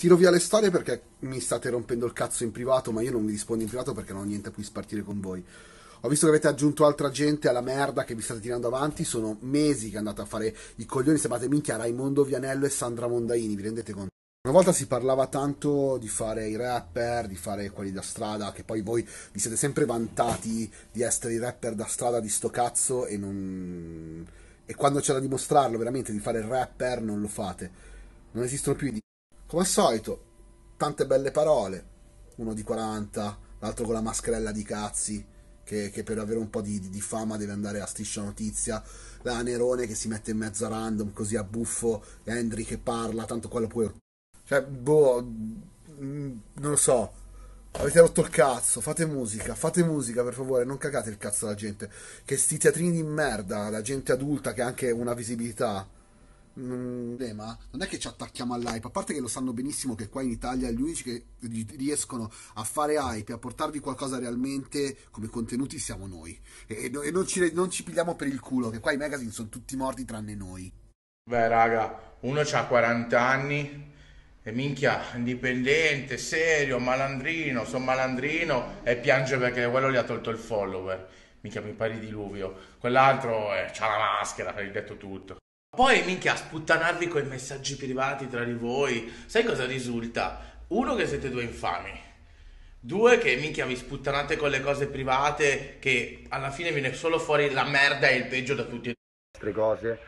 tiro via le storie perché mi state rompendo il cazzo in privato, ma io non vi rispondo in privato perché non ho niente a cui spartire con voi. Ho visto che avete aggiunto altra gente alla merda che vi state tirando avanti. Sono mesi che andate a fare i coglioni. Sembrate minchia Raimondo Vianello e Sandra Mondaini, vi rendete conto? Una volta si parlava tanto di fare i rapper, di fare quelli da strada, che poi voi vi siete sempre vantati di essere i rapper da strada di sto cazzo e non... E quando c'è da dimostrarlo veramente di fare il rapper non lo fate. Non esistono più i come al solito, tante belle parole, uno di 40, l'altro con la mascherella di cazzi, che, che per avere un po' di, di, fama deve andare a striscia notizia, la Nerone che si mette in mezzo a random, così a buffo, Henry che parla, tanto quello poi... Cioè, boh, mm, non lo so, Avete rotto il cazzo, fate musica, fate musica per favore, non cagate il cazzo alla gente. Che sti teatrini di merda, la gente adulta che ha anche una visibilità Mm, ma non è che ci attacchiamo all'hype, a parte che lo sanno benissimo che qua in Italia gli unici che riescono a fare hype a portarvi qualcosa realmente come contenuti siamo noi. E, e non, ci, non, ci, pigliamo per il culo, che qua i magazine sono tutti morti tranne noi. Beh, raga, uno ha 40 anni e minchia, indipendente, serio, malandrino, sono malandrino e piange perché quello gli ha tolto il follower. Minchia, mi pari diluvio. Quell'altro eh, ha la maschera, hai detto tutto. Poi, minchia, sputtanarvi con i messaggi privati tra di voi. Sai cosa risulta? Uno, che siete due infami. Due, che minchia vi sputtanate con le cose private, che alla fine viene solo fuori la merda e il peggio da tutti. Altre cose.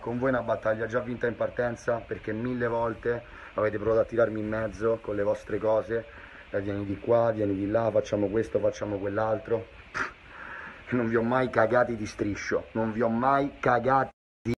Con voi è una battaglia già vinta in partenza perché mille volte avete provato a tirarmi in mezzo con le vostre cose. Eh, vieni di qua, vieni di là, facciamo questo, facciamo quell'altro non vi ho mai cagati di striscio, non vi ho mai cagati.